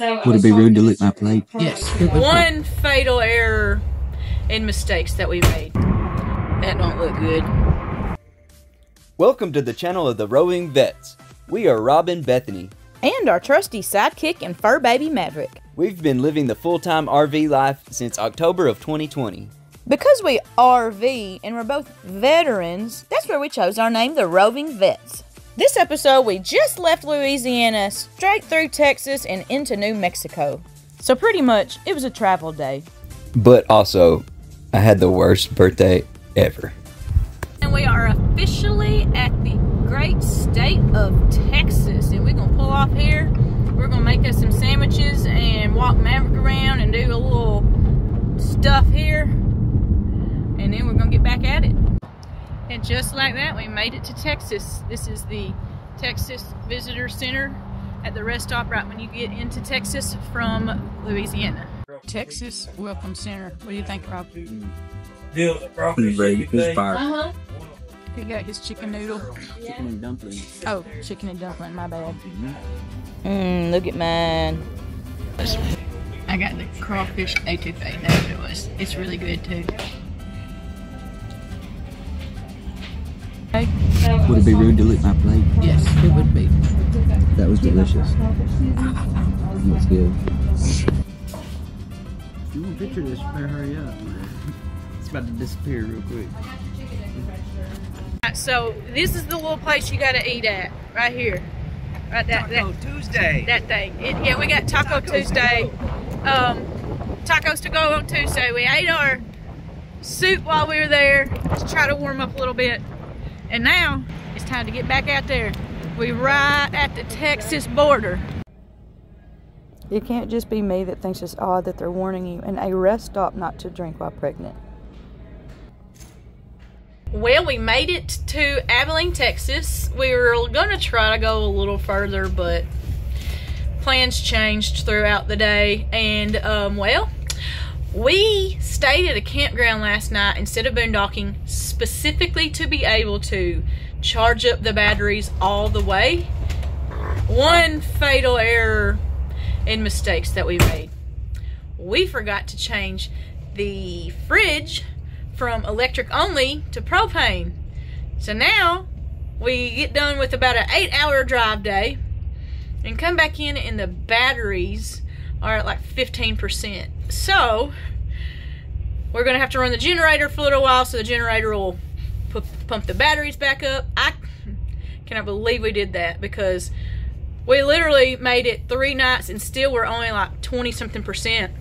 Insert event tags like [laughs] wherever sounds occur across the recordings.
Would it be rude to lick my plate? Yes. One fatal error and mistakes that we made. That don't look good. Welcome to the channel of the Roving Vets. We are Rob and Bethany. and our trusty sidekick and fur baby Maverick. We've been living the full time RV life since October of 2020. Because we RV and we're both veterans, that's where we chose our name, the Roving Vets. This episode, we just left Louisiana, straight through Texas and into New Mexico. So, pretty much, it was a travel day. But also, I had the worst birthday ever. And we are officially at the great state of Texas. And we're going to pull off here. We're going to make us some sandwiches and walk Maverick around and do a little stuff here. And then we're going to get back at it. And just like that, we made it to Texas. This is the Texas Visitor Center at the rest stop right when you get into Texas from Louisiana. Texas Welcome Center. What do you think, Rob? Very fire. Uh-huh. He got his chicken noodle. Chicken and dumplings. Oh, chicken and dumpling. My bad. Mmm, look at mine. I got the crawfish etouffee. That's what it was. It's really good too. Would it be rude to lick my plate? Yes, it would be. That was delicious. Looks good. You want a picture of this? You better hurry up. It's about to disappear real quick. So this is the little place you gotta eat at, right here, right that that Tuesday! that thing. It, yeah, we got Taco Tuesday, um, tacos to go on Tuesday. We ate our soup while we were there to try to warm up a little bit, and now it's time to get back out there. We're right at the Texas border. It can't just be me that thinks it's odd that they're warning you in a rest stop not to drink while pregnant. Well, we made it to Abilene, Texas. We were gonna try to go a little further, but plans changed throughout the day. And, um, well, we stayed at a campground last night instead of boondocking specifically to be able to charge up the batteries all the way. One fatal error and mistakes that we made. We forgot to change the fridge from electric only to propane. So now we get done with about an eight hour drive day and come back in and the batteries are at like 15%. So we're gonna have to run the generator for a little while so the generator will pump the batteries back up. I cannot believe we did that because we literally made it three nights and still we're only like 20 something percent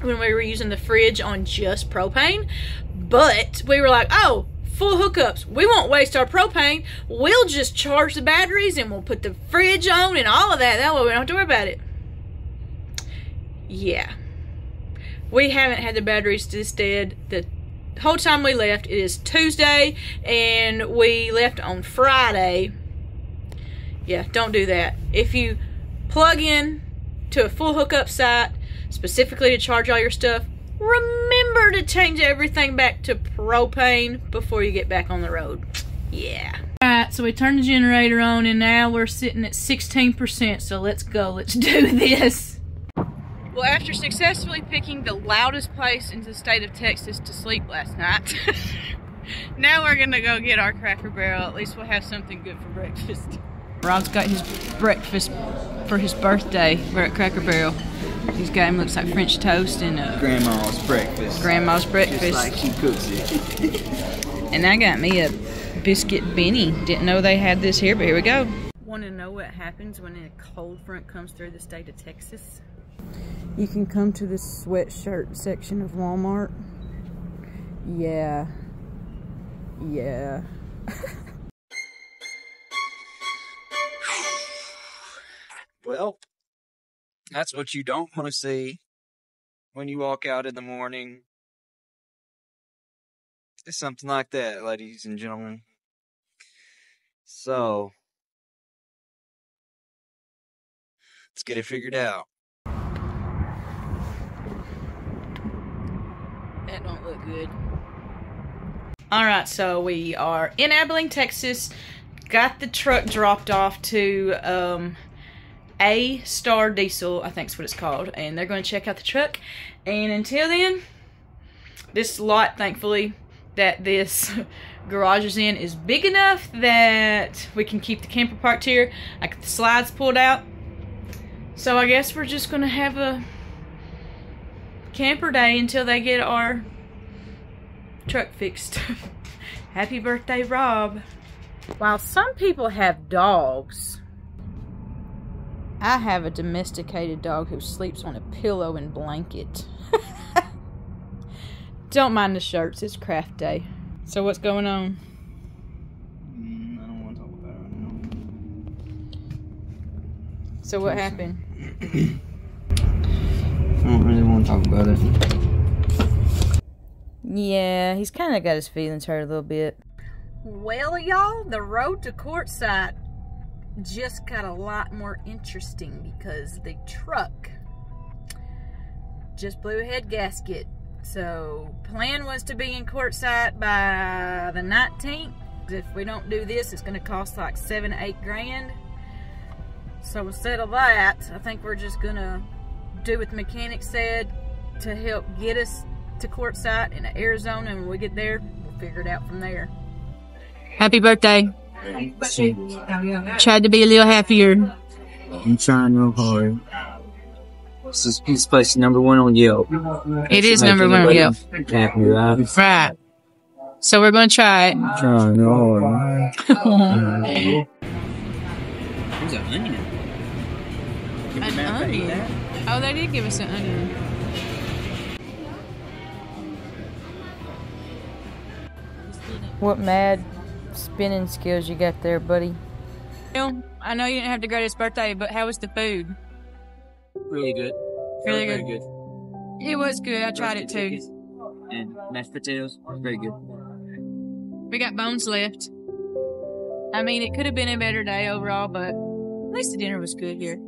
when we were using the fridge on just propane. But we were like, oh, full hookups. We won't waste our propane. We'll just charge the batteries and we'll put the fridge on and all of that. That way we don't have to worry about it. Yeah. We haven't had the batteries this dead the whole time we left. It is Tuesday and we left on Friday. Yeah, don't do that. If you plug in to a full hookup site specifically to charge all your stuff, remember to change everything back to propane before you get back on the road. Yeah. Alright, so we turned the generator on and now we're sitting at 16%, so let's go. Let's do [laughs] this. Well, after successfully picking the loudest place in the state of Texas to sleep last night, [laughs] now we're gonna go get our Cracker Barrel. At least we'll have something good for breakfast. Rob's got his breakfast for his birthday. We're at Cracker Barrel. He's got him looks like French toast and uh, Grandma's breakfast. grandma's breakfast. Just like she cooks it. [laughs] And I got me a biscuit Benny. Didn't know they had this here, but here we go. Want to know what happens when a cold front comes through the state of Texas? You can come to the sweatshirt section of Walmart. Yeah. Yeah. [laughs] Well, that's what you don't want to see when you walk out in the morning. It's something like that, ladies and gentlemen. So, let's get it figured out. That don't look good. All right, so we are in Abilene, Texas. Got the truck dropped off to um, A Star Diesel, I think is what it's called, and they're going to check out the truck. And until then, this lot, thankfully, that this [laughs] garage is in is big enough that we can keep the camper parked here. I got the slides pulled out. So I guess we're just going to have a camper day until they get our truck fixed. [laughs] Happy birthday, Rob. While some people have dogs, I have a domesticated dog who sleeps on a pillow and blanket. [laughs] Don't mind the shirts, it's craft day. So what's going on? Mm, I don't want to talk about it right now. So what happened? [coughs] I don't really want to talk about it. Yeah, he's kind of got his feelings hurt a little bit. Well, y'all, the road to Quartzsite just got a lot more interesting because the truck just blew a head gasket. So, plan was to be in Quartzsite by the 19th. If we don't do this, it's going to cost like seven, eight grand. So instead of that, I think we're just going to do what the mechanic said to help get us to Quartzsite in Arizona. And when we get there, we'll figure it out from there. Happy birthday. Tried to be a little happier. I'm trying real hard. This is this place number one on Yelp. It is number one on Yelp. Happy, right? Right. So we're going to try it. Trying real hard. There's an onion. An onion? Oh, they did give us an onion. What mad spinning skills you got there, buddy? Well, I know you didn't have the greatest birthday, but how was the food? Really good. Really Very good. good. It was good. I tried it too. And mashed potatoes. Very good. We got bones left. I mean, it could have been a better day overall, but at least the dinner was good here.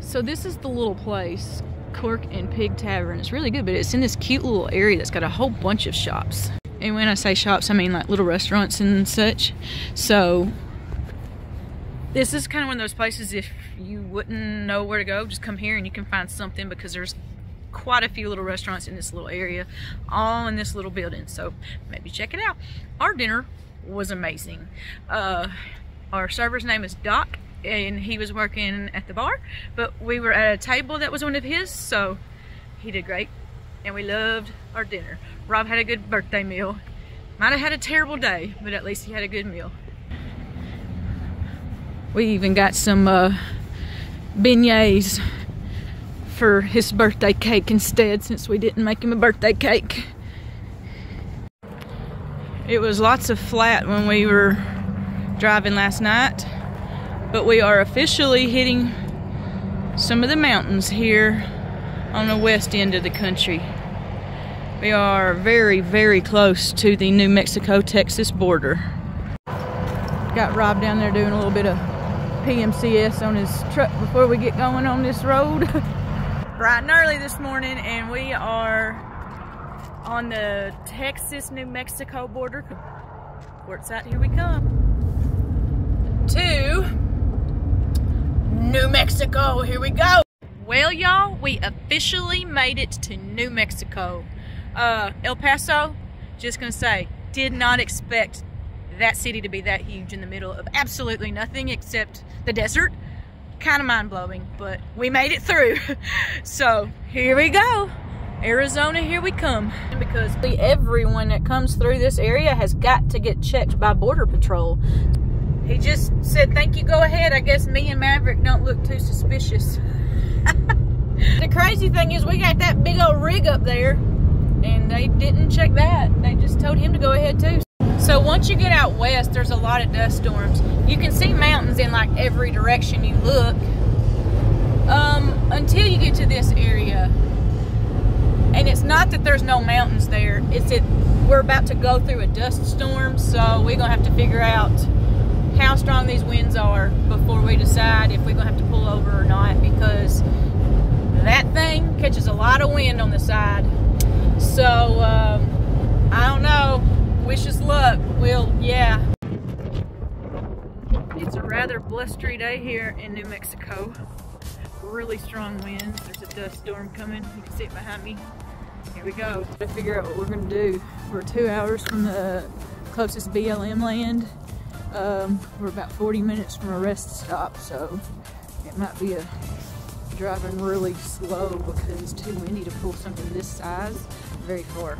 So this is the little place, Cork and Pig Tavern. It's really good, but it's in this cute little area that's got a whole bunch of shops. And when I say shops, I mean like little restaurants and such. So this is kind of one of those places if you wouldn't know where to go, just come here and you can find something because there's quite a few little restaurants in this little area, all in this little building. So maybe check it out. Our dinner was amazing. Uh, our server's name is Doc, and he was working at the bar, but we were at a table that was one of his, so he did great, and we loved our dinner. Rob had a good birthday meal. Might have had a terrible day, but at least he had a good meal. We even got some uh, beignets for his birthday cake instead since we didn't make him a birthday cake. It was lots of flat when we were driving last night, but we are officially hitting some of the mountains here on the west end of the country. We are very, very close to the New Mexico Texas border. Got Rob down there doing a little bit of PMCS on his truck before we get going on this road. [laughs] bright and early this morning and we are on the Texas New Mexico border. Quartzsite, here we come. To New Mexico, here we go. Well, y'all, we officially made it to New Mexico. Uh, El Paso, just gonna say, did not expect that city to be that huge in the middle of absolutely nothing except the desert kind of mind blowing, but we made it through. [laughs] so here we go. Arizona, here we come. Because everyone that comes through this area has got to get checked by Border Patrol. He just said, Thank you, go ahead. I guess me and Maverick don't look too suspicious. [laughs] the crazy thing is, we got that big old rig up there, and they didn't check that. They just told him to go ahead, too. So once you get out west, there's a lot of dust storms. You can see mountains in like every direction you look. Um, until you get to this area. And it's not that there's no mountains there. It's that we're about to go through a dust storm. So we're to have to figure out how strong these winds are before we decide if we're to have to pull over or not. Because that thing catches a lot of wind on the side. So, um, I don't know wish us luck. We'll, yeah. It's a rather blustery day here in New Mexico. really strong winds. There's a dust storm coming. You can see it behind me. Here we go. To figure out what we're gonna do. We're two hours from the closest BLM land. Um, we're about 40 minutes from a rest stop, so it might be a driving really slow because it's too windy to pull something this size very far.